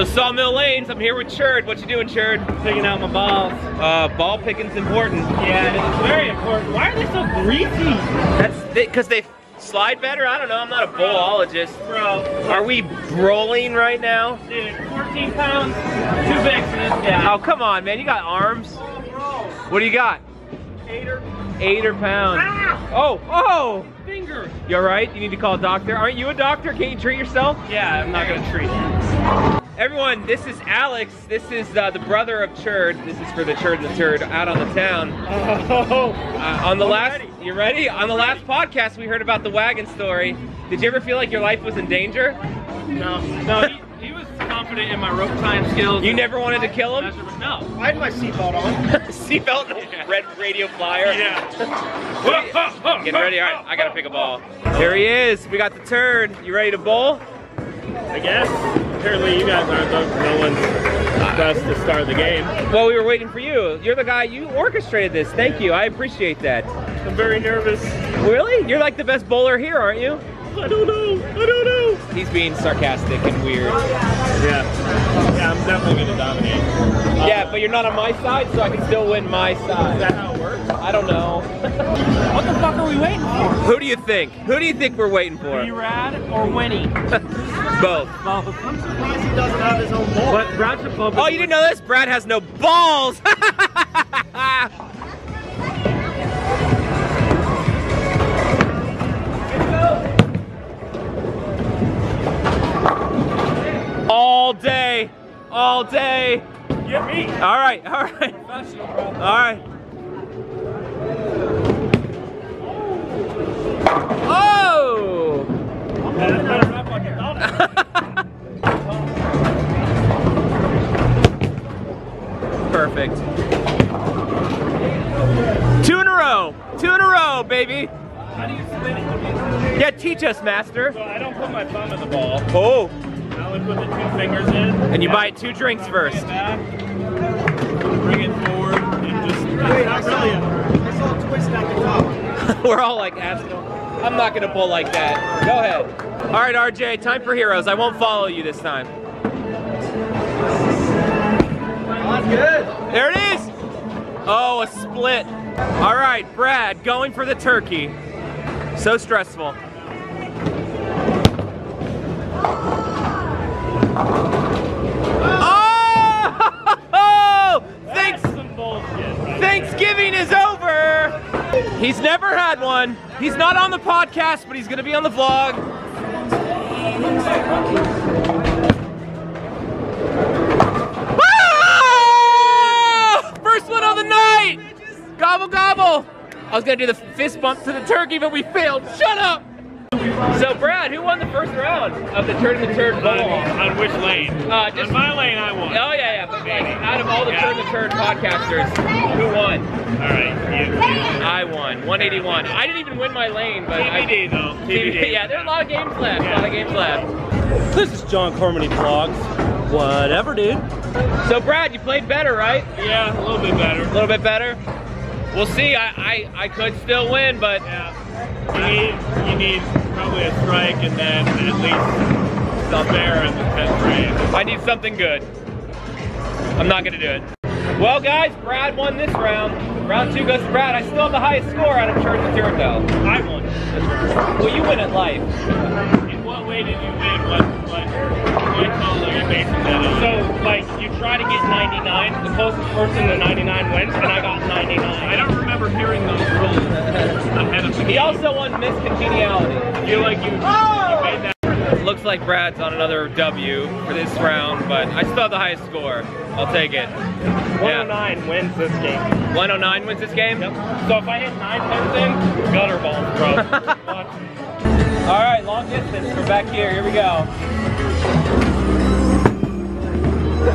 So Sawmill Lanes, I'm here with Churd. What you doing, Churd? Picking out my balls. Uh, ball picking's important. Yeah, it's very important. Why are they so greasy? That's because they slide better. I don't know. I'm not a bowlologist. Bro, Are we brawling right now? dude, 14 pounds, too big for this guy. Oh come on, man! You got arms. What do you got? Hater. Eighter pounds. Ah! Oh, oh! Finger. You all right? You need to call a doctor. Aren't you a doctor? Can't you treat yourself? Yeah, I'm not gonna treat him. Everyone, this is Alex. This is uh, the brother of Churd. This is for the Churd and the Turd out on the town. Oh. Uh, on the I'm last, ready. you ready? On the last podcast, we heard about the wagon story. Did you ever feel like your life was in danger? No, no, he, he was confident in my rope tying skills. You never wanted to kill him? No. I had my seatbelt on. Seatbelt, Yeah. red radio flyer. Yeah. Getting ready. All right, I gotta pick a ball. Here he is. We got the Turd. You ready to bowl? I guess. Apparently you guys aren't no one's best to start the game. Well, we were waiting for you. You're the guy. You orchestrated this. Thank you. I appreciate that. I'm very nervous. Really? You're like the best bowler here, aren't you? I don't know. I don't know. He's being sarcastic and weird. Yeah. Yeah, I'm definitely gonna dominate. Yeah, but you're not on my side, so I can still win my side. Is side. that how it works? I don't know. What the fuck are we waiting for? Who do you think? Who do you think we're waiting for? B-Rad or Winnie? Both. Both. I'm surprised he doesn't have his own ball. But Brad should bump Oh, you didn't know this? Brad has no balls. all day, all day. Get me. All right, all right. All right. Oh! That's better not fucking thought. Perfect. Two in a row. Two in a row, baby. How do you spin it? Yeah, teach us, master. So I don't put my thumb in the ball. Oh, I only put the two fingers in. and you buy two drinks Bring first. it back. Bring it forward and just. Wait, I saw, I saw a twist at the top. We're all like asking. I'm not gonna pull like that. Go ahead. All right, RJ, time for heroes. I won't follow you this time. That's good. There it is. Oh, a split. All right, Brad, going for the turkey. So stressful. He's not on the podcast, but he's gonna be on the vlog. Ah! First one of the night. Gobble gobble. I was gonna do the fist bump to the turkey, but we failed. Shut up. So Brad, who won the first round of the turn and the turn On, Bowl? on which lane? Uh, just- on my lane, I won. Oh yeah, yeah. But like, out of all the Yeah. Churd and the Turd podcasters, who won? All right. You, you, I won, 181. I didn't even win my lane, but TBD I, though. TBD. yeah, there are a lot of games left. A lot of games left. This is Jon Cormany Vlogs. Whatever, dude. So Brad, you played better, right? Yeah, a little bit better. A little bit better. We'll see. I I, I could still win, but Yeah. You need, you need probably a strike and then at least a fair in the 10th frame. I need something good. I'm not gonna do it. Well, guys, Brad won this round. Round two goes to Brad. I still have the highest score out of and the though. I won. Well, you win at life. In what way did you win? What, what, what color are you basing that on? So, like, you try to get 99, the closest person to 99 wins, and I got 99. I don't remember hearing those rules ahead of the He game. also won Miss Congeniality. Feel like you, you oh! made that. Looks like Brad's on another W for this round, but I still have the highest score. I'll take it. Yeah. 109 wins this game. 109 wins this game? Yep. So if I hit 9 pins in, gutter balls, bro. All right, long distance. We're back here. Here we go.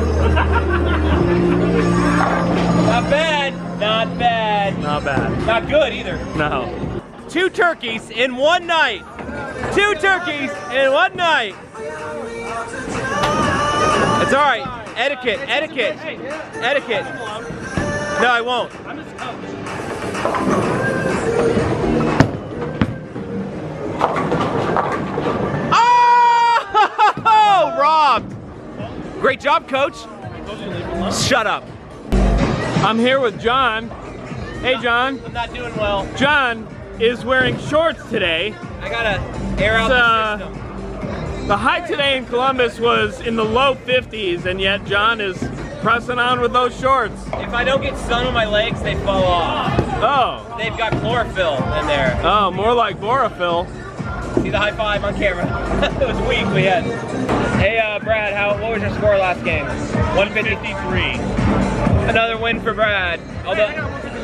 Not bad. Not bad. Not bad. Not good either. No. Two turkeys in one night. Two turkeys in one night. It's all right. Etiquette, etiquette, etiquette. No, I won't. I'm just coach. Oh! Robbed. Great job, coach. Shut up. I'm here with Jon. Hey, Jon. I'm not doing well. Jon is wearing shorts today. I gotta air out It's, uh, The high today in Columbus was in the low 50s, and yet Jon is pressing on with those shorts. If I don't get sun on my legs, they fall off. Oh, They've got chlorophyll in there. oh, more like Borophyll. See the high five on camera. it was weak, but yeah. Hey, uh, Brad, how? What was your score last game? 153. Another win for Brad. Although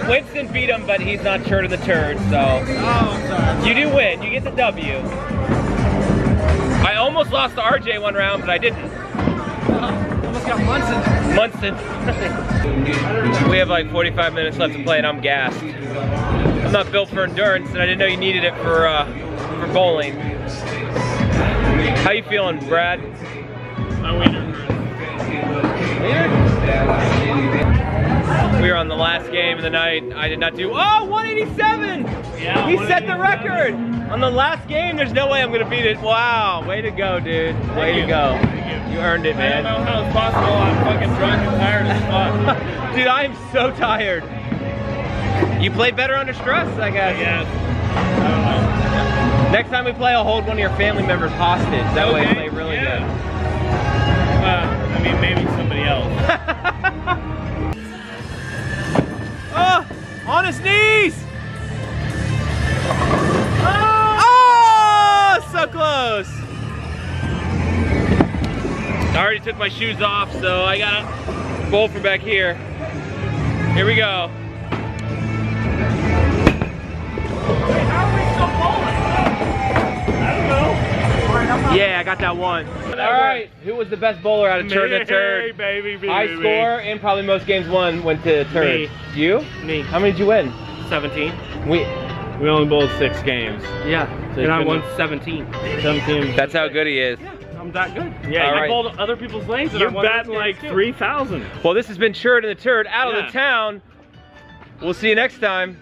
Winston beat him, but he's not shirt of the turd, so. Oh, I'm sorry. You do win. You get the W. I almost lost to RJ one round, but I didn't. Almost got Munson. Munson. we have like 45 minutes left to play, and I'm gassed. I'm not built for endurance, and I didn't know you needed it for uh, for bowling. How you feeling, Brad? My wiener We were on the last game of the night. I did not do. Oh, 187! Yeah, he set the record on the last game. There's no way I'm gonna beat it. Wow, way to go, dude. Way to you. go. Thank you. You earned it, man. I don't know how it's possible. I'm fucking drunk and tired as fuck. Dude, I am so tired. You play better under stress, I I guess. I don't know. Next time we play, I'll hold one of your family members hostage. That way, I Okay, play really yeah. Uh, I mean, maybe somebody else. oh, on his knees. Oh, oh, so close. I already took my shoes off, so I gotta bowl from back here. Here we go. Yeah, I got that one. All right, who was the best bowler out of Turd to Hey, Turd? baby, baby, High score and probably most games won went to Turd. Me. You? Me. How many did you win? 17. We. We only bowled six games. Yeah. So and I won 17. 17. That's how good he is. Yeah. I'm that good. Yeah, All I right. bowled other people's lanes You're I won those batting like 3,000. Well, this has been Churd and the Turd out of the town. We'll see you next time.